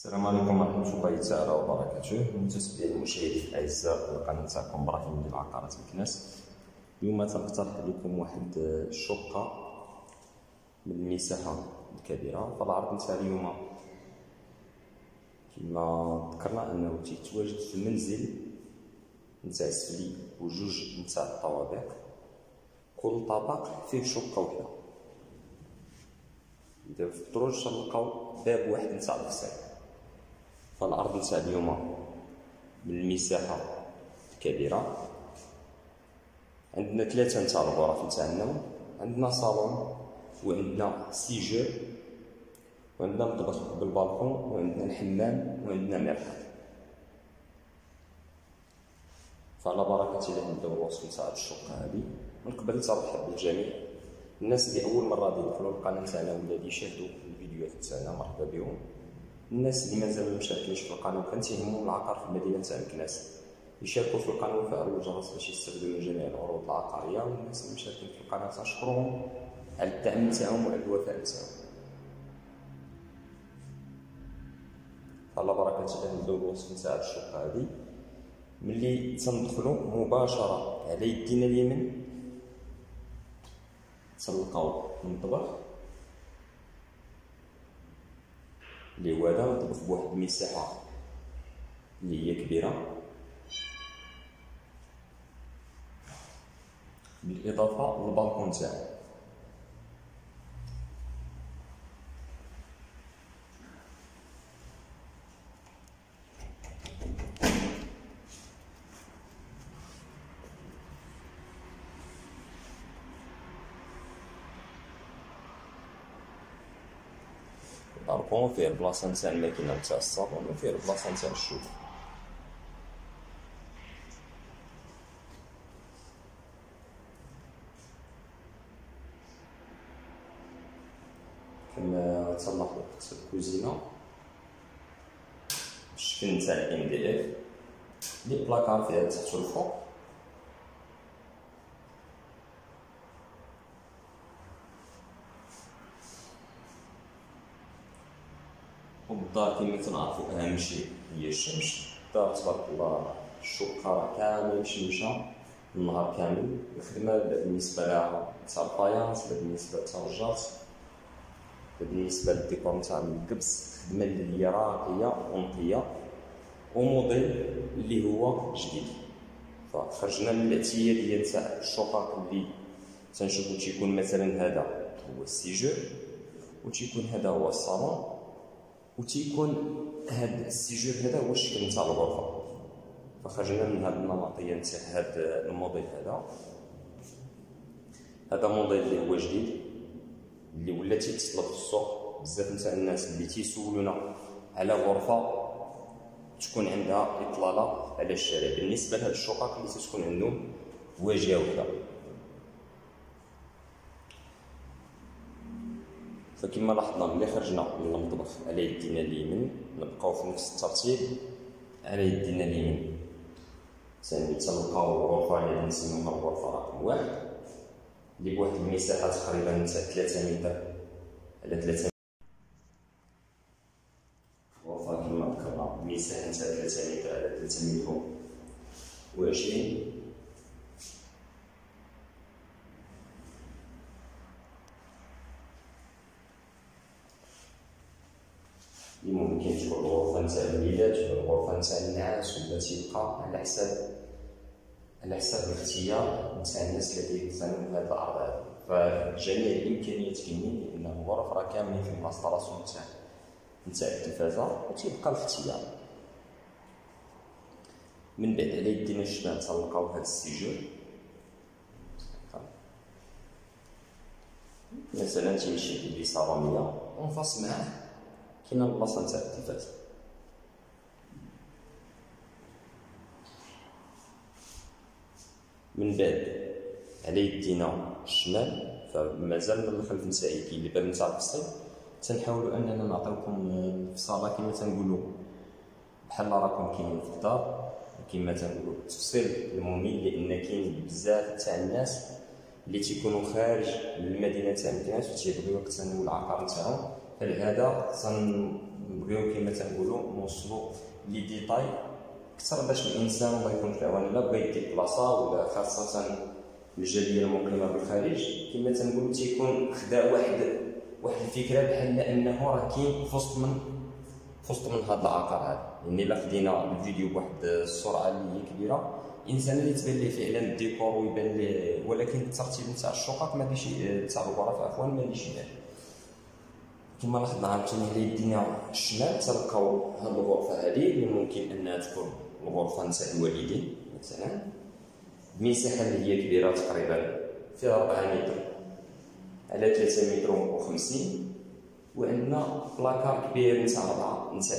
السلام عليكم ورحمة الله تعالى وبركاته. متتبعين المشاهدين الأعزاء القناة تاعكم إبراهيم ديال عقارات مكناس اليوم تنقترح لكم واحد الشقة من المساحة الكبيرة فالعرض نتاع اليوم. كما ذكرنا أنه تيتواجد في المنزل نتاع السفلي وجوج نتاع الطوابق. كل طابق فيه شقة وحدة. إذا في الدروج تلقاو باب واحد نتاع الغسال فالأرض نتاع اليوم من المساحة الكبيرة. عندنا ثلاثة نتاع الغرف نتاع النوم عندنا صالون وعندنا سيجور وعندنا مطبخ بالبالكون وعندنا الحمام وعندنا مرحاض فعلى بركة الله نبداو الوصف نتاع الشقة هذه من قبل ترحب بالجميع. الناس اللي أول مرة يدخلوا القناة تاعنا ولا يشاهدوا الفيديوهات تاعنا مرحبا بهم. الناس اللي مازالوا مشاركينش في وكان تيهمهم العقار في المدينة تاع مكناس يشاركوا في القناه ويفعلوا الجرس باش يستفدوا من جميع العروض العقارية والناس اللي مشاركين في القناة تنشكرهم على الدعم تاعهم وعلى الوفاء تاعهم على بركة الله نبداو الوصف نتاع الشقة هادي ملي تندخلو مباشرة على يدينا اليمين تلقاو المطبخ اللي هو هذا مطبخ بواحد المساحة اللي هي كبيرة بالإضافة للبالكون تاعو البالكون فيه البلاصه نتاع الماكينه نتاع الصابون وفيه البلاصه نتاع ال chauffe. كما تلاحظوا الكوزينة. الشكل نتاع ال MDF les placards فيها تحت والفوق والدار كما تنعرفوا أهم شيء هي الشمس. الدار تبارك الله. الشقة كامل مشمشة النهار كامل. الخدمة بالنسبة لها تاع الفايانس بالنسبة للترجات بالنسبة للديكور نتاع الكبس. خدمة اللي هي راقية ونقية وموديل اللي هو جديد. فخرجنا من الاعتيادية نتاع الشقق اللي تنشوفو تيكون مثلا هذا هو ال séjour وتيكون هذا هو الصالون. وتيكون هاد ال séjour هذا هو الشكل نتاع الغرفة. فخرجنا من هاد النمطيه نتاع هاد الموديل هذا. هذا موديل اللي هو جديد اللي ولا تيتطلب في السوق. بزاف نتاع الناس اللي تيسولونا على غرفة تكون عندها إطلالة على الشارع. بالنسبة لهاد الشقق اللي تكون عندهم واجهة وحدة. فكما لاحظنا ملي خرجنا من المطبخ على يدينا اليمين نبقاو في نفس الترتيب على يدينا اليمين. ثاني تلقاو غرفة اللي نسميوها الغرفة رقم واحد اللي بواحد المساحة تقريبا تاع ثلاثة متر على ثلاثة غرفة كما ذكرنا مساحة تاع ثلاثة متر على ثلاثة متر. وعشرين اللي تكون الغرفة نتاع الولاد ولا الغرفة نتاع النعاس ولا تيبقى على حساب على حساب الاختيار نتاع الناس اللي كيقتنوا هاد الأرض هادي فجميع الإمكانيات كاينين لأن الغرف راه كاملين في الانستالاسيون نتاع نتاع التلفازة وتيبقى الاختيار. من بعد على يدينا الشمال تلقاو هاد السيجور مثلا تيمشي لي صالونية ونفاس معاه كاينة البلاصه نتاع التلفاز من بعد على يدينا الشمال فمازال من الخلف نتاعي كاين الباب نتاع الفصل تنحاولوا أننا نعطيوكم الفصاله كما تنقولوا بحال راكم كاينين في الدار كما تنقولوا التفصيل الممل لأن كاين بزاف تاع الناس اللي تيكونوا خارج المدينة تاع مكناس وتيبغيو يقتنوا العقار نتاعهم فلهذا تنبغيو كما تنقولوا نوصلوا لي ديتاي أكثر باش الإنسان الله يكون في عون الا بغا يدي بلاصة ولا خاصة الجالية المقيمة بالخارج. كما تنقولوا تيكون خدا واحد واحد الفكرة بحال أنه راه كاين في وسط من في وسط من هذا العقار هذا يعني إلا خدينا الفيديو بواحد السرعة اللي هي كبيرة الإنسان اللي تبان ليه فعلا الديكور ويبان ليه ولكن الترتيب نتاع الشقق ما ديش تاع الغرف عفوا ما ديش يبان. كما لاحظنا عاوتاني على يدينا الشمال تلقاو هاد الغرفه هذه اللي ممكن انها تكون الغرفه نتاع الوالدين مثلا. بمساحه اللي هي كبيرة تقريبا فيها 4 متر على 3 متر و50 وعندنا بلاكار كبير نتاع 4 نتاع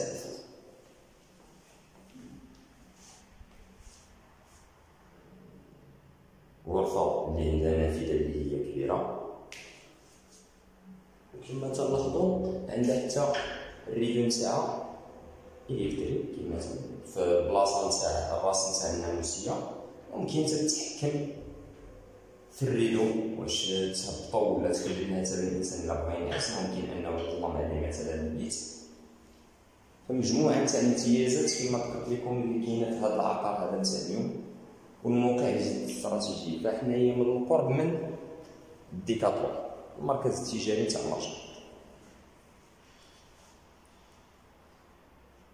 غرفة اللي عندها نافذة اللي هي كبيرة. وكما تلاحظوا عندها حتى الريدو نتاعها إلكتريك كما في البلاصة نتاع الراس نتاع الناموسية ممكن تتحكم في الريدو واش تهبطو ولا تخلي مثلا الإنسان الا بغا ينعس. ممكن أنه يظلم عليه مثلا البيت. فمجموعة تاع الامتيازات كما ذكرت لكم اللي كاينة في هذا العقار هذا نتاع اليوم والموقع الاستراتيجي فحنايا من القرب من ديكاتلون المركز التجاري تاع مرجان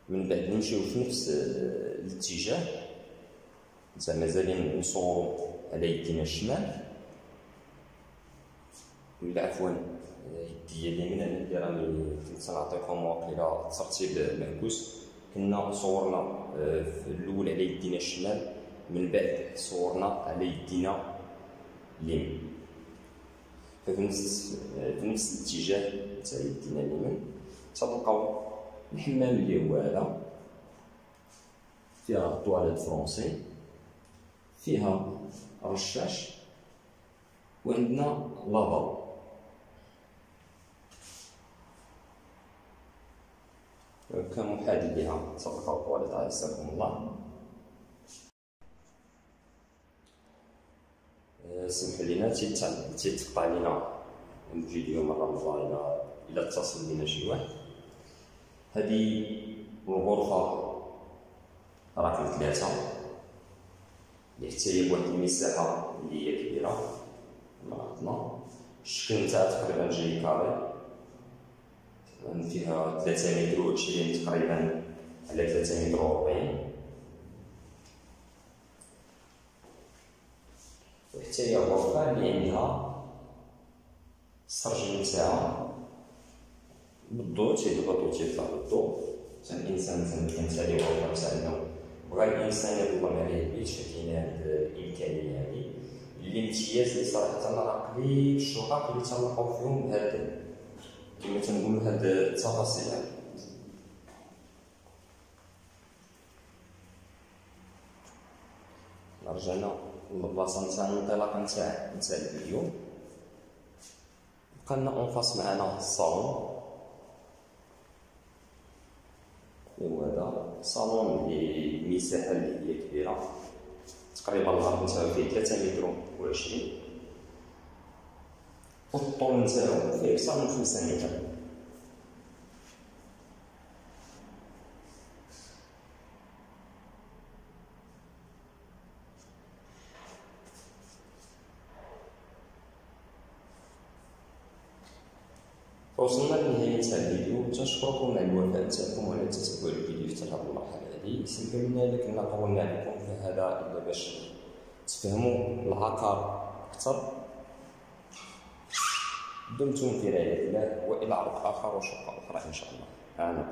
من بعد نمشيو في نفس الاتجاه. زعما مازالين نصورو على يدينا الشمال. ولا عفوا يدي اليمين أنا اللي راني كنت نعطيكم واقيلا ترتيب معكوس كنا صورنا آه، في الأول على يدينا الشمال من بعد صورنا على يدينا اليمين. ففي نفس في نفس الاتجاه تاع يدينا اليمين تلقاو الحمام اللي هو هذا فيها طواليت فرونسي فيها رشاش وعندنا لافابو كمحادي لها تلقاو طواليت عزكم الله. سمحوا لينا تيتقطع لينا. الفيديو مرة مره إلى اتصل بنا شي واحد. هذه الغرفة رقم ثلاثة. اللي حتى هي بواحد المساحة اللي هي كبيرة. لاحظنا الشكل نتاعها تقريبا جاي كاري. فيها ثلاثة متر وعشرين تقريبا على ثلاثة متر وربعين هي غرفة اللي عندها السرج نتاعها بالضوء تيضغط تيطلع بالضوء حتى الانسان مثلا كانت هذه غرفة تاع النوم بغا الانسان يظلم عليه البيت فكاين هاد الامكانية هادي الامتياز اللي صراحة راه قليل الشقق اللي تلقاو فيهم هاد كما تنقولو هاد التفاصيل هادي رجعنا البلاصه نتاع الانطلاقه نتاع نتاع الفيديو بقى لنا اونفاس معنا الصالون. هو هذا الصالون اللي المساحه اللي هي كبيرة. تقريبا الغرب نتاعو فيه 3 متر و20 والطول نتاعو فيه أكثر من 5 متر. وصلنا لنهاية الفيديو تنشكركم على الوفاء تاعكم وعلى تتبع الفيديو حتى لهاد المرحلة هذه. سلمنا لك أن طولنا عليكم في هذا إلا باش تفهموا العقار أكثر. دمتم في رعاية الله وإلى عرض آخر وشقة أخرى إن شاء الله. الله